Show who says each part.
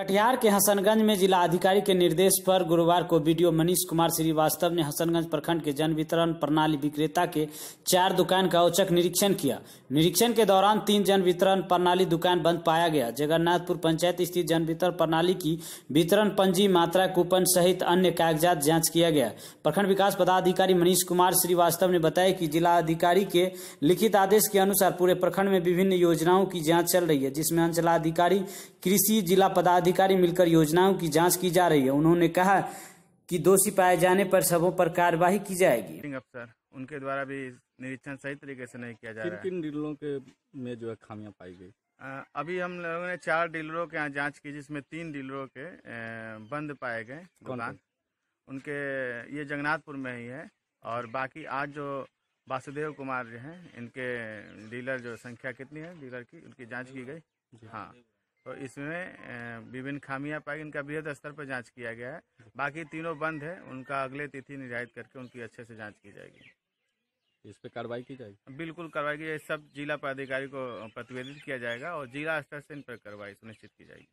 Speaker 1: कटिहार के हसनगंज में जिला अधिकारी के निर्देश पर गुरुवार को बीडीओ मनीष कुमार श्रीवास्तव ने हसनगंज प्रखंड के जन वितरण प्रणाली विक्रेता के चार दुकान का औचक निरीक्षण किया। निरीक्षण के दौरान तीन जन वितरण प्रणाली दुकान बंद पाया गया। जगन्नाथपुर पंचायत स्थित जन वितरण प्रणाली की वितरण पंजी, मात्रा, कूपन सहित अन्य कागजात जाँच किया गया। प्रखंड विकास पदाधिकारी मनीष कुमार श्रीवास्तव ने बताया की जिला अधिकारी के लिखित आदेश के अनुसार पूरे प्रखंड में विभिन्न योजनाओं की जाँच चल रही है, जिसमें अंचलाधिकारी, कृषि, जिला पदाधिकारी मिलकर योजनाओं की जाँच की जा रही है। उन्होंने कहा कि दोषी पाए जाने पर सबों पर कार्यवाही की जाएगी।
Speaker 2: अफसर उनके द्वारा भी निरीक्षण सही तरीके से नहीं किया जा रहा है।
Speaker 3: किन डीलरों के में जो है खामियाँ पाई गई?
Speaker 2: अभी हम लोगों ने चार डीलरों के यहाँ जाँच की जिसमें तीन डीलरों के बंद पाए गए दुकान। उनके ये जगन्नाथपुर में ही है और बाकी आज जो वासुदेव कुमार जो हैं इनके डीलर जो संख्या कितनी है डीलर की उनकी जाँच की गई। हाँ। तो इसमें विभिन्न खामियाँ पाई इनका वृहद स्तर पर जाँच किया गया है। बाकी तीनों बंद है उनका अगले तिथि निर्धारित करके उनकी अच्छे से जाँच की जाएगी।
Speaker 3: इस पे कार्रवाई की जाएगी?
Speaker 2: बिल्कुल कार्रवाई की जाएगी। सब जिला पदाधिकारी को प्रतिवेदित किया जाएगा और जिला स्तर से इन पर कार्रवाई सुनिश्चित की जाएगी।